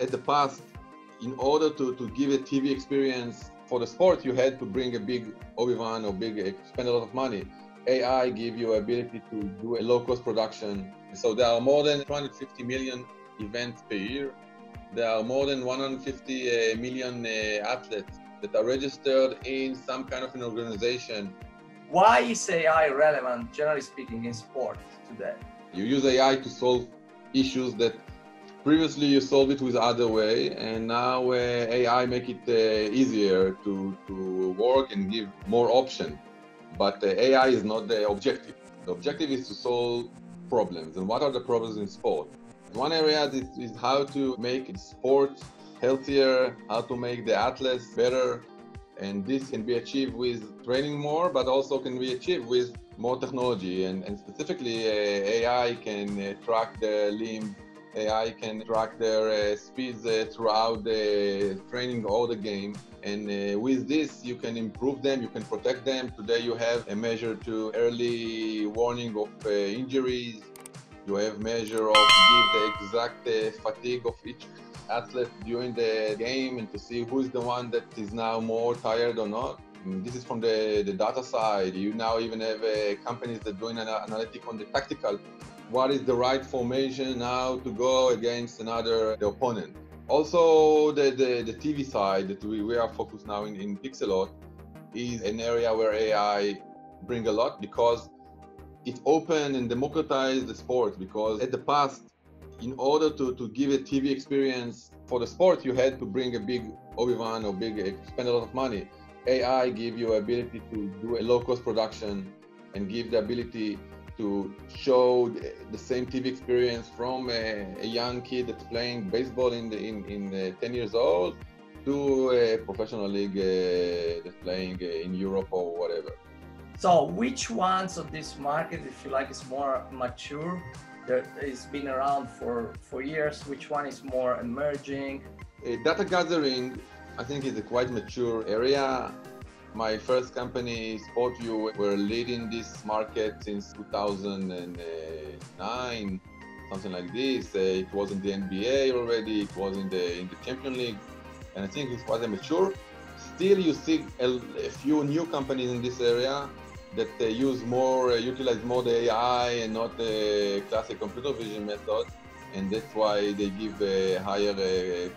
At the past, in order to, to give a TV experience for the sport, you had to bring a big OB van or big, spend a lot of money. AI give you ability to do a low-cost production. So there are more than 250 million events per year. There are more than 150 uh, million uh, athletes that are registered in some kind of an organization. Why is AI relevant, generally speaking, in sport today? You use AI to solve issues that previously you solve it with other way, and now uh, AI make it uh, easier to, to work and give more option. But uh, AI is not the objective. The objective is to solve problems. And what are the problems in sport? One area is, is how to make sport healthier, how to make the athletes better. And this can be achieved with training more, but also can be achieved with more technology. And, and specifically, uh, AI can uh, track the limb, AI can track their uh, speeds uh, throughout the training or the game. And uh, with this, you can improve them, you can protect them. Today, you have a measure to early warning of injuries. You have measure of give the exact fatigue of each athlete during the game and to see who is the one that is now more tired or not. This is from the, the data side. You now even have uh, companies that doing an analytic on the tactical. What is the right formation now to go against another the opponent? Also, the, the, the TV side that we, we are focused now in, in Pixellot is an area where AI bring a lot because it opened and democratized the sport because at the past in order to, to give a TV experience for the sport, you had to bring a big OB van or big, eh, spend a lot of money. AI give you ability to do a low-cost production and give the ability to show the same TV experience from a, a young kid that's playing baseball in the, in, in uh, 10 years old to a professional league uh, that's playing uh, in Europe or whatever. So, which ones of this market, if you like, is more mature that has been around for, for years? Which one is more emerging? Uh, data gathering, I think, is a quite mature area. My first company, SportVU, were leading this market since 2009, something like this. Uh, it was in the NBA already, it was in the in the Champion League, and I think it was mature. Still, you see a, few new companies in this area that uh, use more, uh, utilize more the AI and not the classic computer vision method, and that's why they give a higher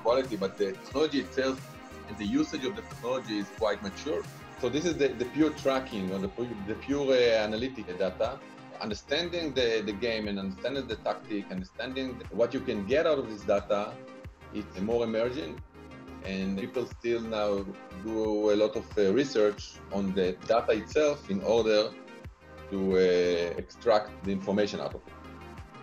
quality. But the technology itself and the usage of the technology is quite mature. So this is the, the pure tracking or the, the pure analytic data. Understanding the, the game and understanding the tactic, understanding what you can get out of this data, it's more emerging and people still now do a lot of uh, research on the data itself in order to uh, extract the information out of it.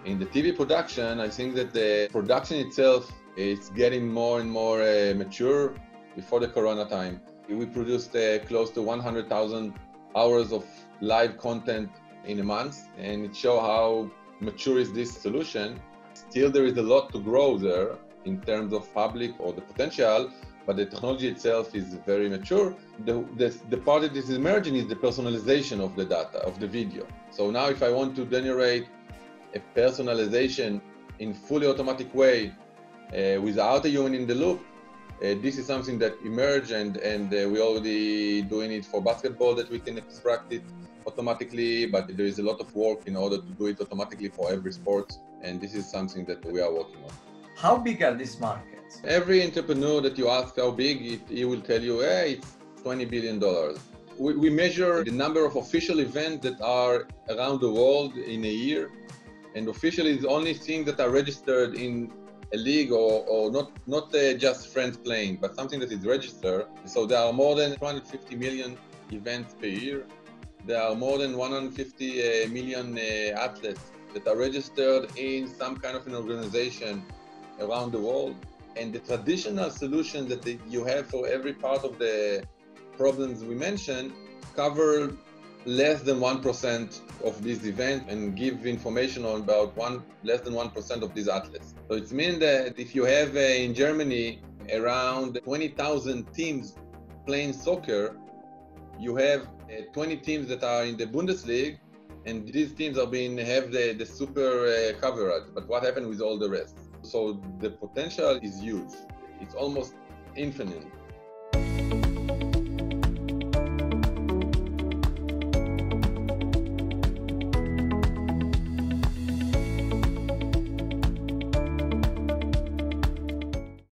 In the TV production, I think that the production itself is getting more and more uh, mature. Before the Corona time, we produced uh, close to 100,000 hours of live content in a month, and it shows how mature is this solution. Still, there is a lot to grow there, in terms of public or the potential, but the technology itself is very mature. The, the, the part that is emerging is the personalization of the data, of the video. So now if I want to generate a personalization in fully automatic way uh, without a human in the loop, uh, this is something that emerged and, and uh, we're already doing it for basketball that we can extract it automatically, but there is a lot of work in order to do it automatically for every sport. And this is something that we are working on. How big are these markets? Every entrepreneur that you ask how big, it, he will tell you, hey, it's $20 billion. We, we measure the number of official events that are around the world in a year. And officially is the only thing that are registered in a league or, or not, not uh, just friends playing, but something that is registered. So there are more than 250 million events per year. There are more than 150 uh, million uh, athletes that are registered in some kind of an organization around the world. And the traditional solution that you have for every part of the problems we mentioned cover less than 1% of these events and give information on about one less than 1% of these athletes. So it means that if you have uh, in Germany around 20,000 teams playing soccer, you have uh, 20 teams that are in the Bundesliga and these teams are being have the, the super uh, coverage. But what happened with all the rest? So the potential is huge. It's almost infinite.